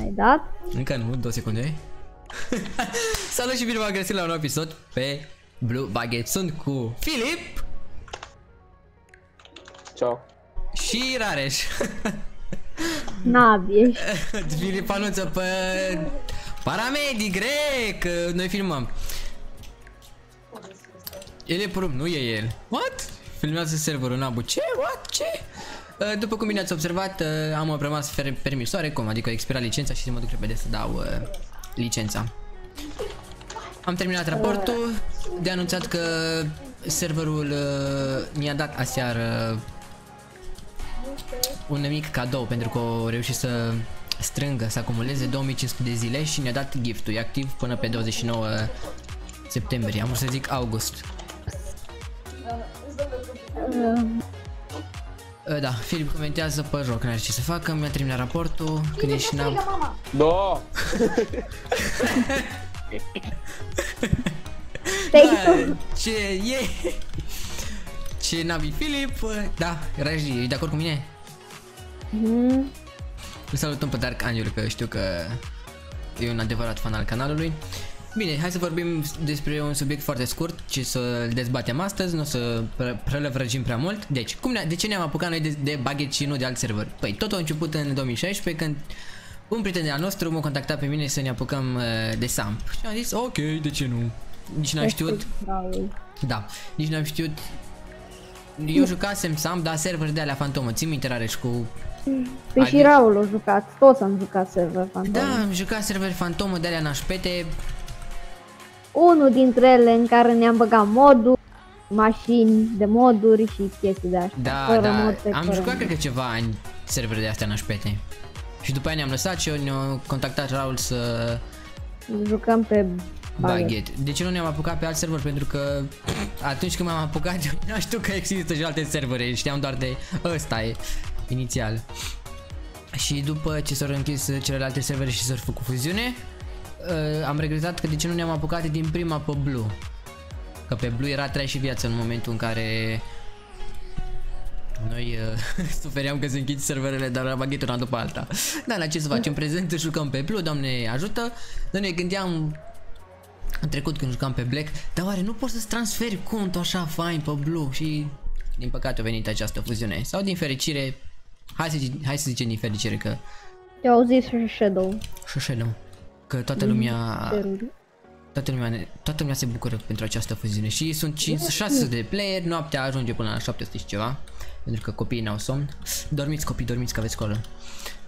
Ai dat? Încă nu, două secunde. Salut și bine v-am găsit la un nou episod pe Blue Baguette. Sunt cu Filip Ciao. și Rareș. Nabi, ești. Filip anunță pe paramedic grec, că noi filmăm. El e porum, nu e el. What? Filmează serverul Nabu. Ce? What? Ce? Uh, După cum bine ați observat, uh, am rămas fer- permisoare, cum adică expirat licența și mă duc repede să dau uh, licența. Am terminat raportul, de anunțat că serverul uh, mi-a dat aseară un mic cadou pentru că au reușit să strângă, să acumuleze 2500 de zile și ne-a dat giftul. E activ până pe 29 septembrie, am vrut să zic august. Uh, Da, Filip comentează pe joc, n-are ce să facă, mi-a terminat raportul, când ești n Da! Take Da, ce e? Ce navi Filip? Da, Raji, ești de acord cu mine? Mm, Îl salutăm pe Dark Angel că știu că e un adevărat fan al canalului. Bine, hai să vorbim despre un subiect foarte scurt ce să-l dezbatem astăzi, nu o să pre- prelevrăgim prea mult. Deci, cum ne de ce ne-am apucat noi de, de baguette și nu de alt server? Păi, totul a început în 2016 când un prieten al nostru m-a contactat pe mine să ne apucăm uh, de SAMP. Și am zis, ok, de ce nu? Nici n-am știut Raul. da, nici n-am știut Eu jucasem Sam, dar server de alea fantomă Țin minte rareș și cu Păi și Adică- Raul a jucat, toți am jucat server Phantom. Da, am jucat server fantomă de alea nașpete Unul dintre ele în care ne-am băgat moduri, mașini de moduri și chestii de așa. Da, fără da, mod pe am fără jucat mod. cred că ceva ani server de astea nașpete Și după aia ne-am lăsat și eu ne-a contactat Raul să Jucăm pe baghet. Baguette De ce nu ne-am apucat pe alt server? Pentru că atunci când m-am apucat eu nu știu că există și alte servere Știam doar de ăsta e inițial Și după ce s-au închis celelalte servere și s-au făcut fuziune uh, Am regretat că de ce nu ne-am apucat din prima pe Blue Că pe Blue era trai și viață în momentul în care noi uh, sufeream că se închid serverele, dar la baguette una după alta. Da, la ce să facem? În prezent jucăm pe Blue, Doamne ajută. Noi ne gândeam în trecut când jucam pe Black, dar oare nu poți să-ți transferi contul așa fain pe Blue și din păcate a venit această fuziune. Sau din fericire, hai să, zi- hai să zicem din fericire că Te-au auzit și Shadow. șoșelă, că toată lumea Deruri. Toată lumea, ne- toată lumea se bucură pentru această fuziune și sunt 5, 600 de player, noaptea ajunge până la 700 și ceva, pentru că copiii n-au somn. Dormiți copii, dormiți că aveți școală.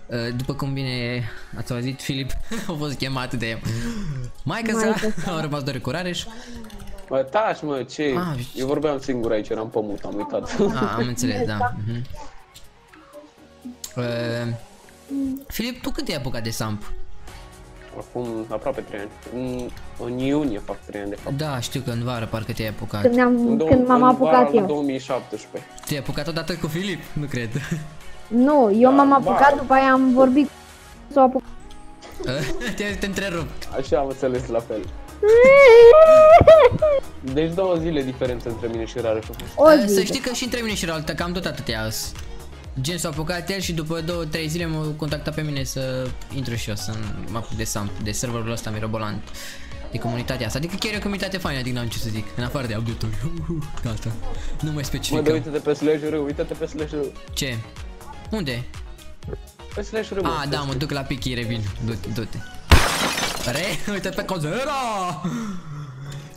Uh, După cum bine ați auzit, Filip a fost chemat de maică Maică sa, au rămas doar cu Rareș. Mă, taci, mă, ce? Ah, Eu vorbeam singur aici, eram pe mut, am uitat. Ah, am înțeles, da. mhm. Uh, Filip, tu când te-ai apucat de Samp? Acum aproape 3 ani. În, în iunie fac 3 ani, de fapt. Da, știu că în vară parcă te-ai apucat. Când, ne-am, În, când m-am în apucat vara lui eu. 2017. Te-ai apucat odată cu Filip? Nu cred. Nu, eu Da, m-am da. apucat, după aia am vorbit cu s-o apucat. te, te întrerup. Așa am înțeles la fel. Deci două zile diferență între mine și Rareș și O Uh, zi. Să știi că și între mine și Raul, cam tot atâtea azi. Gen s-a apucat el și după 2-3 zile m-a contactat pe mine să intru și eu, să mă apuc de SAMP, de serverul ăsta mirobolant de comunitatea asta. Adică chiar e o comunitate faină, adică n-am ce să zic, în afară de auditori. Gata, nu mai Mă, specificăm. de uite-te pe slash -ul, uite-te pe slash -ul. Ce? Unde? Pe slash -ul, Ah, da, mă duc la pichi, revin. Du-te, du-te. Re, uite pe Cozera!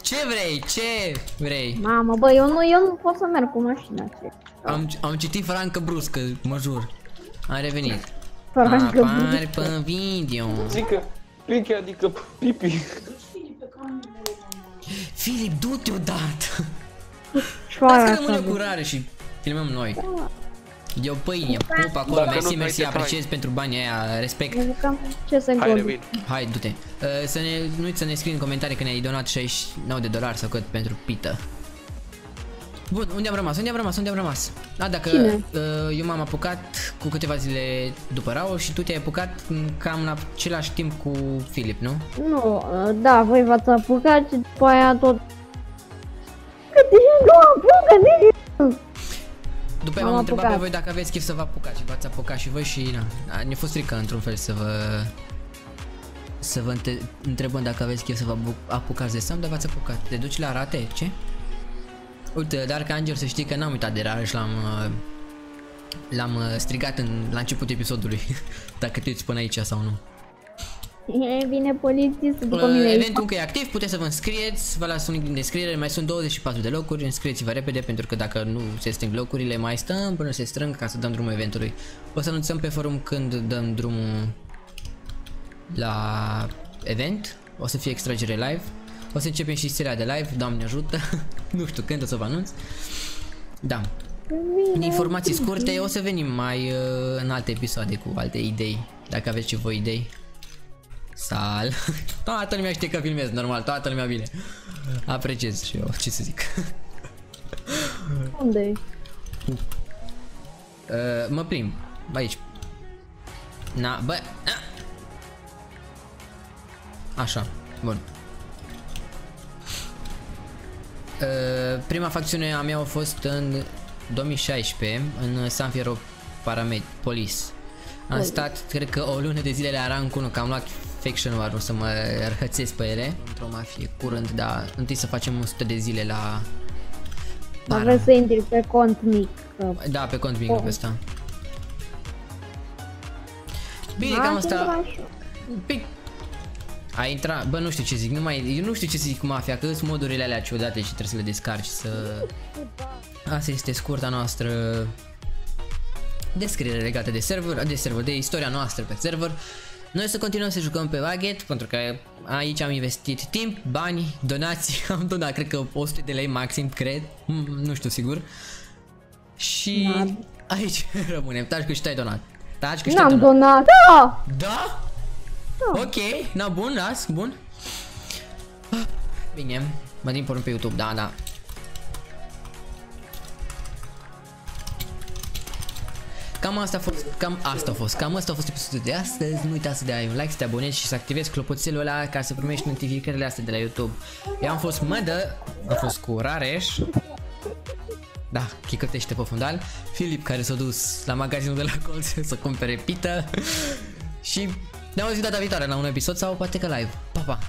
Ce vrei? Ce vrei? Mamă, bă, eu nu, eu nu pot să merg cu mașina aceea. Am, am citit francă bruscă, mă jur. Am revenit. Francă Apare pe video. Zic că pipi adică pipi. Filip, du-te odată. Șoara Hai să rămâne asta. cu rare și filmăm noi. E o pâine, pup acolo, Dacă mersi, nu, mersi, hai să apreciez pentru banii aia, respect. Ne jucăm ce Hai, secunde. revin. Hai, du-te. Uh, să ne, nu uiți să ne scrii în comentarii că ne-ai donat 69 de dolari sau cât pentru pită. Bun, unde am rămas? Unde am rămas? Unde am rămas? A, dacă Cine? uh, eu m-am apucat cu câteva zile după Raul și tu te-ai apucat în cam în același timp cu Filip, nu? Nu, da, voi v-ați apucat și după aia tot... După aia M-am m-am întrebat pe apucat. voi dacă aveți chef să vă apucați și v-ați apucat și voi și na, a- ne-a fost frică într-un fel să vă să vă înte- întrebăm dacă aveți chef să vă apu- apucați de somn, dar v-ați apucat. Te duci la rate? Ce? Uite, Dark Angel să știi că n-am uitat de Rareș, l-am uh, l-am uh, strigat în, la începutul episodului, dacă te uiți până aici sau nu. E, vine polițistul după Uh, mine aici. eventul încă e activ, puteți să vă înscrieți, vă las un link din descriere, mai sunt 24 de locuri, înscrieți-vă repede pentru că dacă nu se strâng locurile, mai stăm până se strâng ca să dăm drumul eventului. O să anunțăm pe forum când dăm drumul la event, o să fie extragere live, o să începem și seria de live, Doamne ajută, nu știu când o să vă anunț. Da, Vine informații scurte, o să venim mai uh, în alte episoade cu alte idei, dacă aveți și voi idei. Sal. Toată lumea știe că filmez, normal, toată lumea vine. Apreciez și eu, ce să zic. Unde e? Uh, mă plimb, aici. Na, bă, na. Așa, bun. Uh, prima facțiune a mea a fost în 2016 în San Fierro Paramed Police. Am Oi. stat, cred că o lună de zile la rank 1, că am luat Faction War, o să mă răhățesc pe ele. Într-o mafie curând, dar întâi să facem 100 de zile la... Mă Para. vreți să intri pe cont mic. Că Da, pe cont mic Oh. pe ăsta. Bine, n-am cam asta... intrat și eu. Pic. A intrat, bă, nu știu ce zic, nu mai, eu nu știu ce să zic cu mafia, că sunt modurile alea ciudate și trebuie să le descarci să... Asta este scurta noastră descriere legată de server, de server, de istoria noastră pe server. Noi o să continuăm să jucăm pe Baget, pentru că aici am investit timp, bani, donații, am donat cred că 100 de lei maxim, cred, Mm, nu știu sigur. Și Da. aici rămânem, taci că și tu ai donat. Taci că și tu ai N-am donat. donat. Da! Da? Da. Ok, na bun, las, bun. Ah, Bine, mă din porun pe YouTube, da, da. Cam asta a fost, cam asta a fost, cam asta a fost episodul de astăzi. Nu uita să dai un like, să te abonezi și să activezi clopoțelul ăla ca să primești notificările astea de la YouTube. Eu am fost Mădă, am fost cu Rareș. Da, chicătește pe fundal. Filip care s-a dus la magazinul de la colț să cumpere pită. Și ne auzim data viitoare la un episod sau poate că live. Pa, pa!